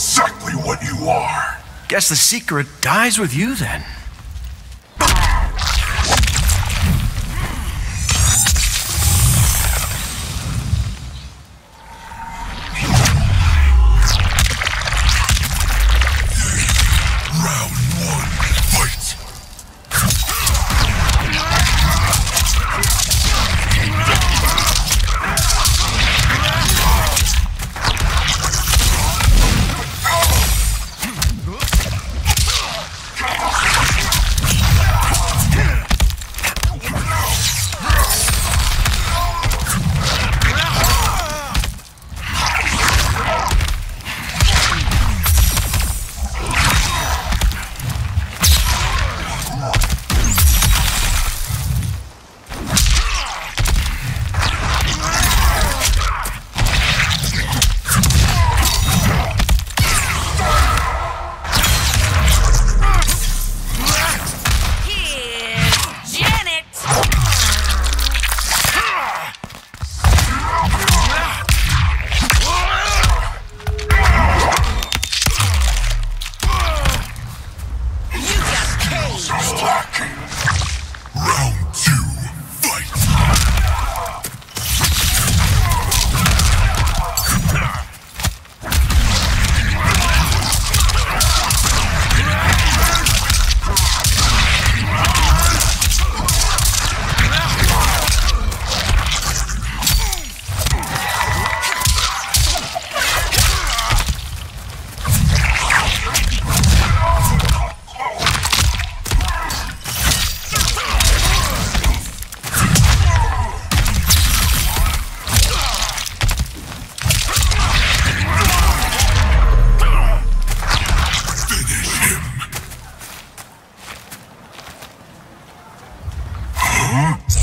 exactly what you are. Guess the secret dies with you then. Huh?